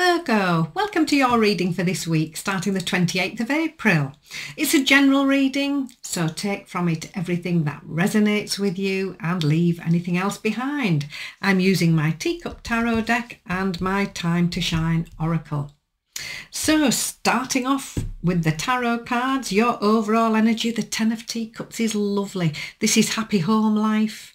Virgo, welcome to your reading for this week, starting the 28th of April. It's a general reading, so take from it everything that resonates with you and leave anything else behind. I'm using my Teacup Tarot deck and my Time to Shine Oracle. So, starting off with the tarot cards, your overall energy, the Ten of Teacups is lovely. This is happy home life.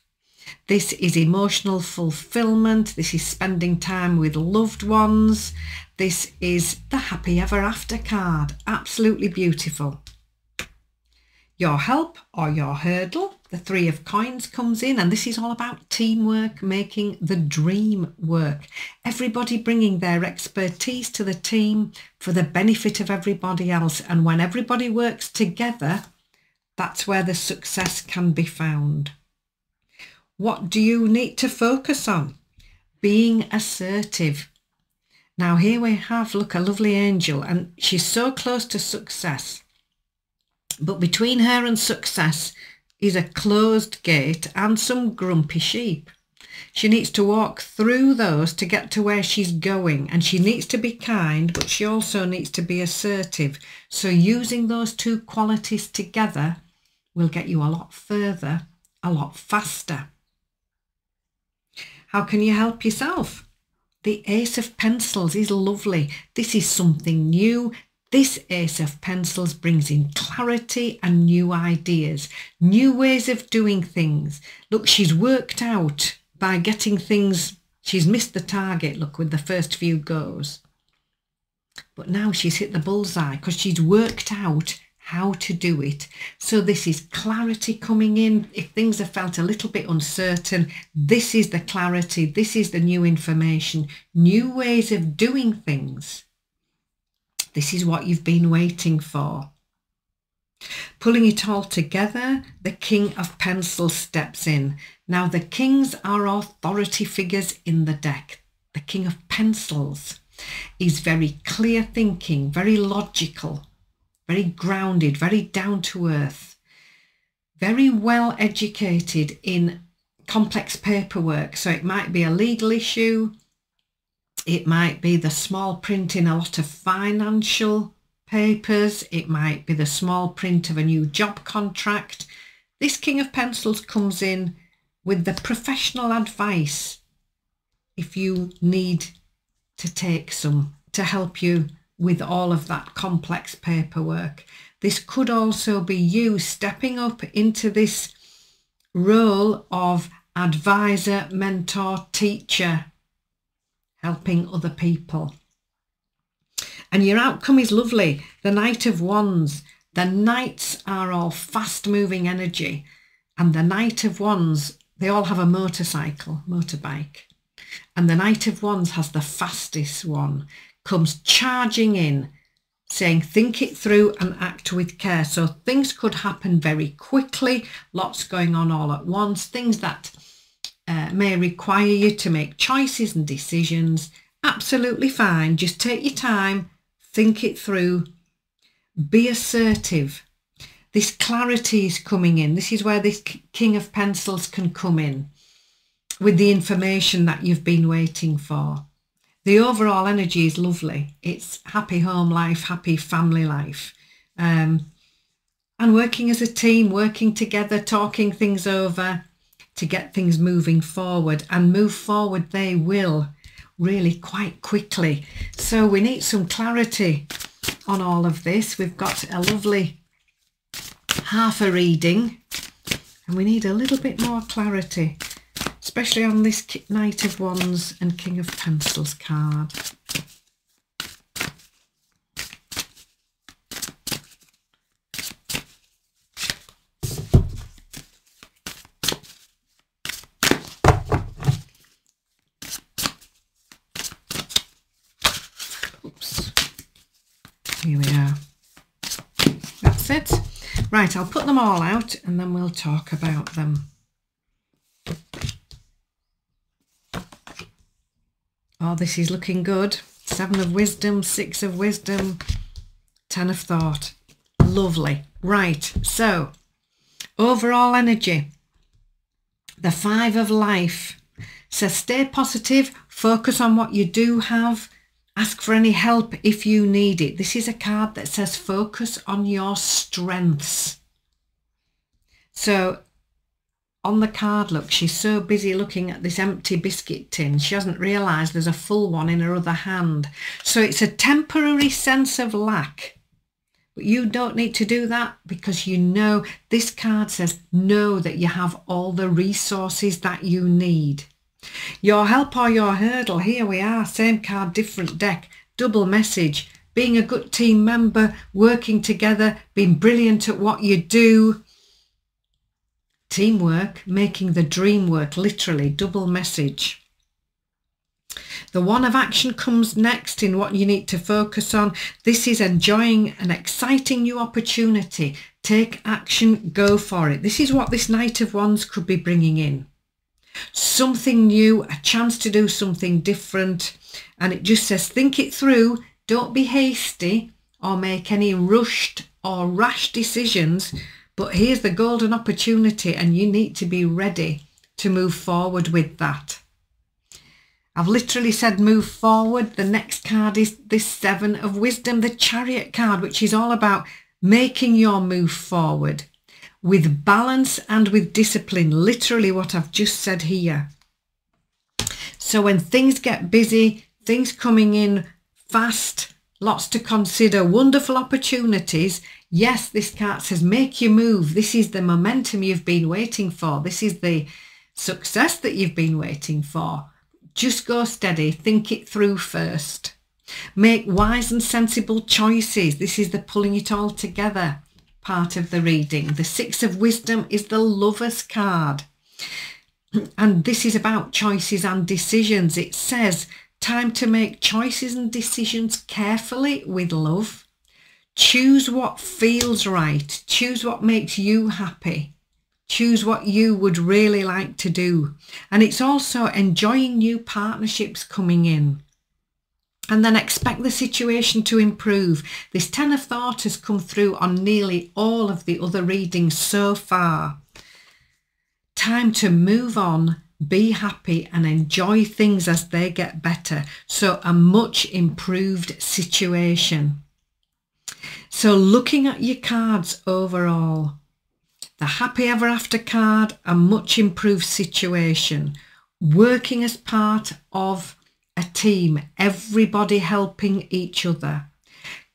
This is emotional fulfillment. This is spending time with loved ones. This is the happy ever after card. Absolutely beautiful. Your help or your hurdle, the three of coins comes in and this is all about teamwork, making the dream work. Everybody bringing their expertise to the team for the benefit of everybody else. And when everybody works together, that's where the success can be found. What do you need to focus on? Being assertive. Now here we have, look, a lovely angel and she's so close to success. But between her and success is a closed gate and some grumpy sheep. She needs to walk through those to get to where she's going and she needs to be kind, but she also needs to be assertive. So using those two qualities together will get you a lot further, a lot faster. How can you help yourself? The Ace of Pencils is lovely. This is something new. This Ace of Pencils brings in clarity and new ideas, new ways of doing things. Look, she's worked out by getting things, she's missed the target, look, with the first few goes. But now she's hit the bullseye because she's worked out how to do it. So this is clarity coming in. If things have felt a little bit uncertain, this is the clarity, this is the new information, new ways of doing things. This is what you've been waiting for. Pulling it all together, the King of Pencils steps in. Now the Kings are authority figures in the deck. The King of Pencils is very clear thinking, very logical, very grounded, very down to earth, very well educated in complex paperwork. So it might be a legal issue, it might be the small print in a lot of financial papers, it might be the small print of a new job contract. This King of Pencils comes in with the professional advice if you need to take some to help you with all of that complex paperwork. This could also be you stepping up into this role of advisor, mentor, teacher, helping other people. And your outcome is lovely. The Knight of Wands. The Knights are all fast moving energy. And the Knight of Wands, they all have a motorcycle, motorbike. And the Knight of Wands has the fastest one comes charging in saying think it through and act with care. So things could happen very quickly, lots going on all at once, things that uh, may require you to make choices and decisions. Absolutely fine. Just take your time, think it through, be assertive. This clarity is coming in. This is where this King of Pencils can come in with the information that you've been waiting for the overall energy is lovely. It's happy home life, happy family life. Um, and working as a team, working together, talking things over to get things moving forward and move forward they will really quite quickly. So we need some clarity on all of this. We've got a lovely half a reading and we need a little bit more clarity especially on this Knight of Wands and King of Pencils card. Oops. Here we are. That's it. Right, I'll put them all out and then we'll talk about them. Oh, this is looking good. Seven of wisdom, six of wisdom, ten of thought. Lovely. Right, so overall energy. The five of life. So stay positive, focus on what you do have, Ask for any help if you need it. This is a card that says focus on your strengths. So on the card, look, she's so busy looking at this empty biscuit tin, she hasn't realised there's a full one in her other hand. So it's a temporary sense of lack. But you don't need to do that because you know this card says know that you have all the resources that you need. Your help or your hurdle, here we are, same card, different deck, double message, being a good team member, working together, being brilliant at what you do, Teamwork, making the dream work, literally, double message. The one of action comes next in what you need to focus on. This is enjoying an exciting new opportunity. Take action, go for it. This is what this Knight of Wands could be bringing in. Something new, a chance to do something different. And it just says, think it through. Don't be hasty or make any rushed or rash decisions but here's the golden opportunity and you need to be ready to move forward with that. I've literally said move forward. The next card is this seven of wisdom, the chariot card, which is all about making your move forward with balance and with discipline. Literally what I've just said here. So when things get busy, things coming in fast, lots to consider, wonderful opportunities, Yes, this card says make your move. This is the momentum you've been waiting for. This is the success that you've been waiting for. Just go steady. Think it through first. Make wise and sensible choices. This is the pulling it all together part of the reading. The Six of Wisdom is the Lover's card. And this is about choices and decisions. It says time to make choices and decisions carefully with love Choose what feels right. Choose what makes you happy. Choose what you would really like to do. And it's also enjoying new partnerships coming in. And then expect the situation to improve. This Ten of Thought has come through on nearly all of the other readings so far. Time to move on, be happy and enjoy things as they get better. So a much improved situation. So looking at your cards overall, the happy ever after card, a much improved situation, working as part of a team, everybody helping each other,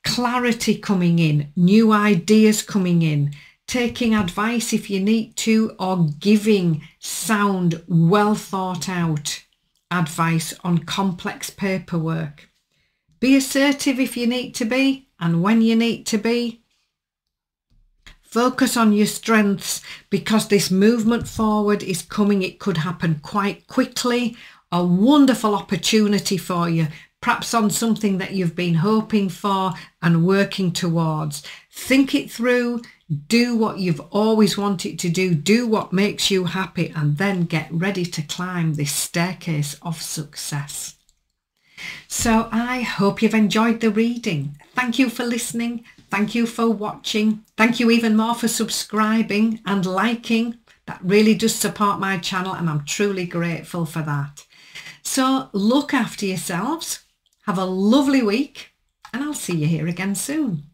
clarity coming in, new ideas coming in, taking advice if you need to, or giving sound, well thought out advice on complex paperwork. Be assertive if you need to be, and when you need to be. Focus on your strengths because this movement forward is coming. It could happen quite quickly. A wonderful opportunity for you, perhaps on something that you've been hoping for and working towards. Think it through, do what you've always wanted to do, do what makes you happy, and then get ready to climb this staircase of success. So I hope you've enjoyed the reading. Thank you for listening. Thank you for watching. Thank you even more for subscribing and liking. That really does support my channel and I'm truly grateful for that. So look after yourselves. Have a lovely week and I'll see you here again soon.